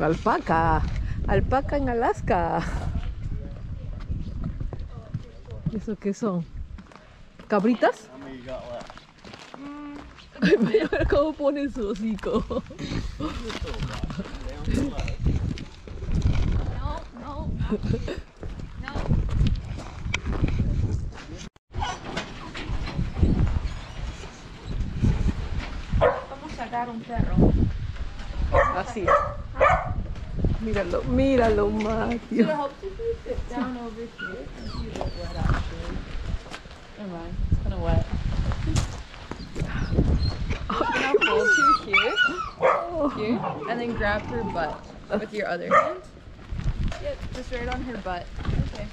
Alpaca. Alpaca en Alaska. ¿Eso qué son? ¿Cabritas? Ay, vaya a ver cómo pone su hocico. No, no. No. Vamos a sacar un perro. Así. Míralo, míralo, Matthew. I hope to sit down over here and see the wet actually. Never mind, it's kind of wet. Now hold her here, here, and then grab her butt with your other hand. Yep, just right on her butt. Okay.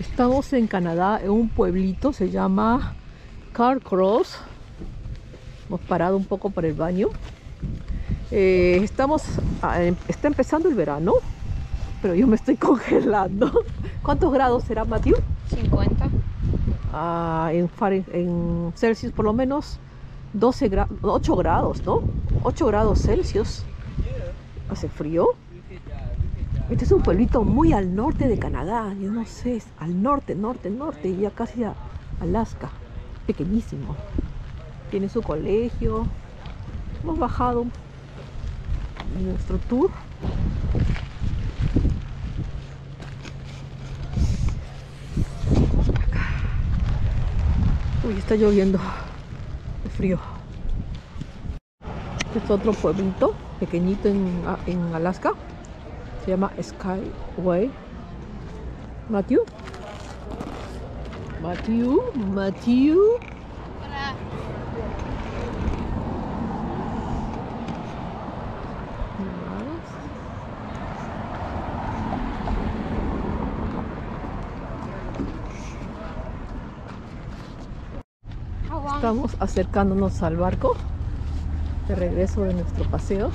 Estamos en Canadá, en un pueblito, se llama Carcross. Hemos parado un poco para el baño. Eh, estamos, ah, em- está empezando el verano, pero yo me estoy congelando. ¿Cuántos grados será, Matthew? 50. Ah, en, Celsius por lo menos 12 gra- 8 grados, ¿no? 8 grados Celsius. Hace frío. Este es un pueblito muy al norte de Canadá, yo no sé, es al norte, norte, norte, ya casi a Alaska. Pequeñísimo. Tiene su colegio. Hemos bajado nuestro tour. Uy, está lloviendo. De frío. Este es otro pueblito pequeñito en, a- en Alaska. Se llama Skyway. Matthew. Matthew. Matthew. How long? Estamos acercándonos al barco de regreso de nuestro paseo.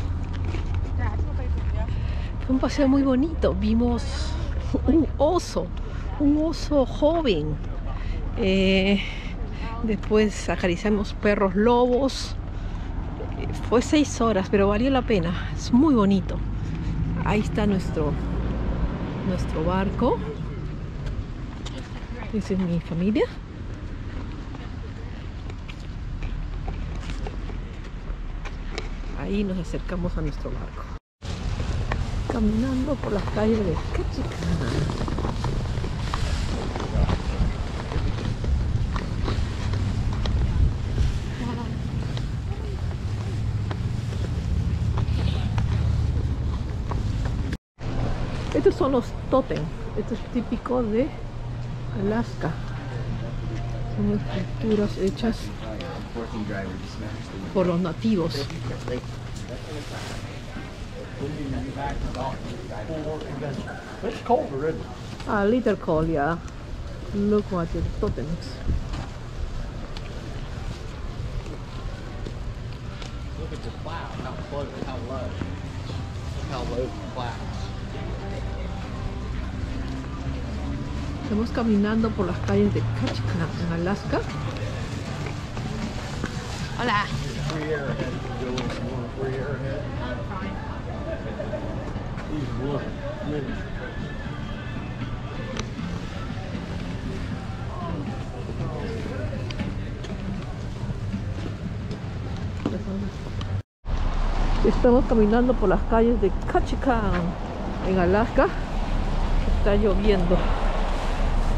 Fue un paseo muy bonito. Vimos un oso, un oso joven. Eh, después acariciamos perros lobos. Fue seis horas, pero valió la pena. Es muy bonito. Ahí está nuestro, nuestro barco. Esa es mi familia. Ahí nos acercamos a nuestro barco. Caminando por las calles de Ketchikan. Estos son los totem. Esto es típico de Alaska. Son estructuras hechas por los nativos. A little cold, yeah. Look at the totems. Look at the cloud, how close, how low. Look how low the clouds. Estamos caminando por las calles de Ketchikan, en Alaska. Minutes. Estamos caminando por las calles de Ketchikan, en Alaska. Está lloviendo.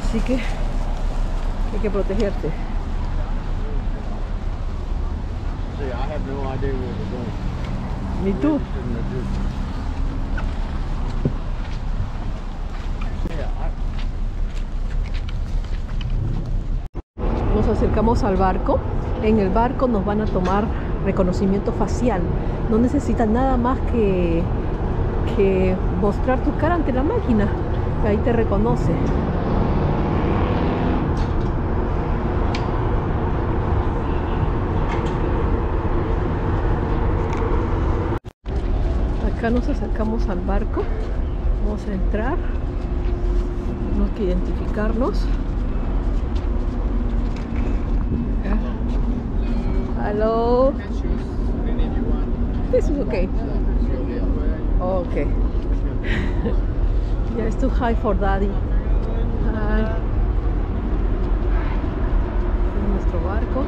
Así que hay que protegerte. See, I have no idea where we're going. Ni tú. Nos acercamos al barco. En el barco nos van a tomar reconocimiento facial. No necesitas nada más que, que mostrar tu cara ante la máquina. Ahí te reconoce. Acá nos acercamos al barco. Vamos a entrar. Tenemos que identificarnos. Hello. This is okay. Okay. yeah, it's too high for daddy. Hi. Es nuestro barco.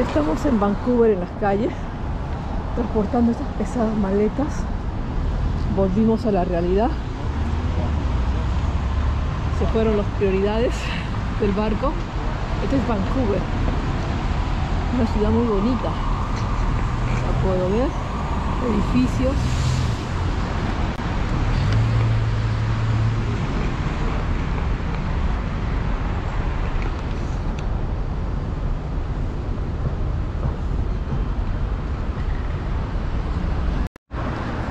Estamos en Vancouver en las calles, transportando estas pesadas maletas. Volvimos a la realidad. Se fueron las prioridades del barco. Este es Vancouver, una ciudad muy bonita. La puedo ver, edificios.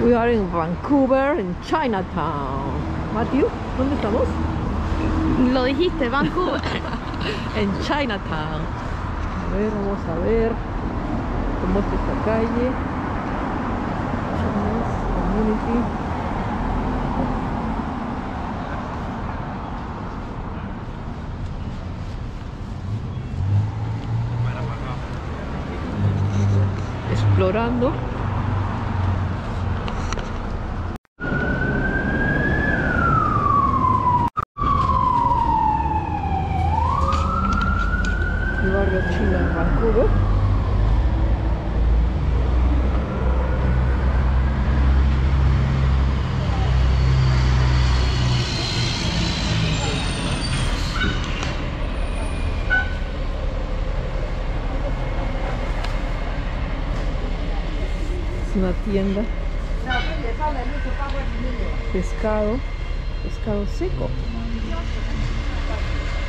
We are in Vancouver, in Chinatown. Matthew, ¿dónde estamos? Lo dijiste, Vancouver. en Chinatown. A ver, vamos a ver cómo es esta calle. Chinese Community. Explorando. Vancouver. Es una tienda. Pescado, pescado seco.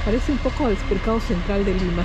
Parece un poco al mercado central de Lima.